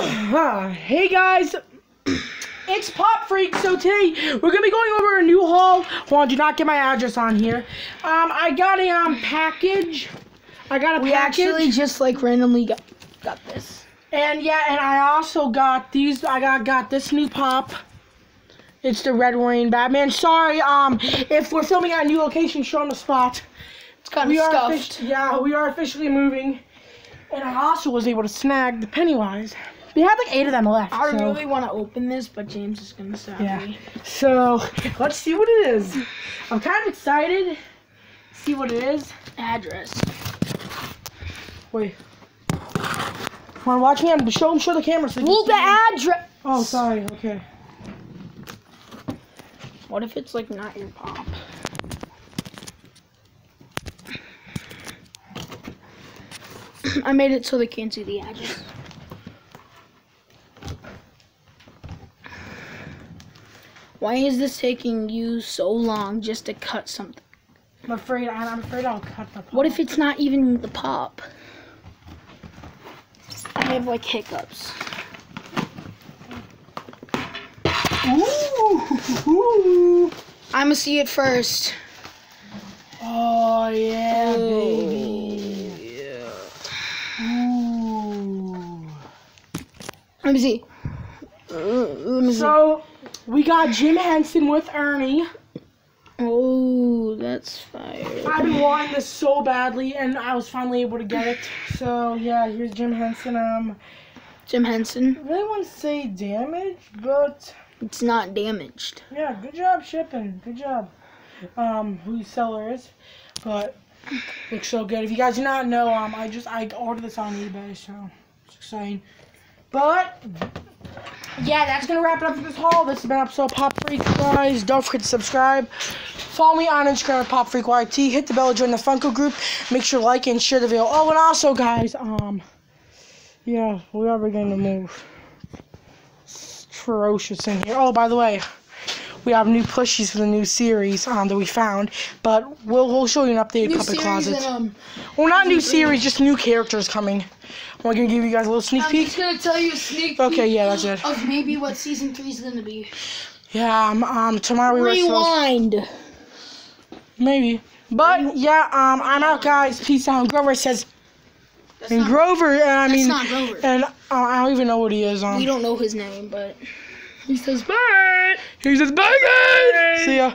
Uh, hey guys, it's Pop Freak. So today we're gonna be going over a new haul. Hold on, do not get my address on here. Um, I got a um package. I got a We package. actually just like randomly got got this. And yeah, and I also got these. I got got this new pop. It's the Red Rain Batman. Sorry, um, if we're filming at a new location, show on the spot. It's kind We of are stuffed. offici- yeah, we are officially moving. And I also was able to snag the Pennywise. We had like eight of them left. I so- really want to open this, but James is gonna stop Yeah. me. So let's see what it is. I'm kind of excited. See what it is. Address. Wait. Want to watch me? I'm show show the camera. So they can Well, see the address. Oh, sorry. Okay. What if it's like not your pop? I made it so they can't see the address. Why is this taking you so long just to cut something? I'm afraid. I'm afraid I'll cut the. What if it's not even the pop? I have like hiccups. Ooh. I'ma see it first. Oh yeah, baby. Yeah. Ooh. Let me see. Let me see. We got Jim Henson with Ernie. Oh, that's fire. I've been wanting this so badly, and I was finally able to get it. So yeah, here's Jim Henson. Um, Jim Henson. I really want to say damaged, but It's not damaged. yeah, good job shipping. Good job. Um, who the seller is, but looks so good. If you guys do not know, um, I just I ordered this on eBay, so it's exciting. But yeah, that's gonna wrap it up for this haul. This has been episode Pop Freak, guys. Don't forget to subscribe. Follow me on Instagram at Pop Freak YT. Hit the bell, join the Funko group. Make sure to like and share the video. Oh, and also, guys, um, yeah, we are beginning to move. It's ferocious in here. Oh, by the way, we have new plushies for the new series um, that we found, but we'll we'll show you an updated puppet closet. um, well, not new series, just new characters coming. We're gonna give you guys a little sneak peek. I'm just gonna tell you a sneak peek. Okay, yeah, that's it. of maybe what season three is gonna be. Yeah, um, um tomorrow we Rewind. maybe. But yeah, um, I'm out, guys. Peace out. Grover says, That's and not, Grover, and I that's mean, not Grover. and uh, I don't even know what he is. Um, we don't know his name, but he says bye. he says, bye, guys. See ya.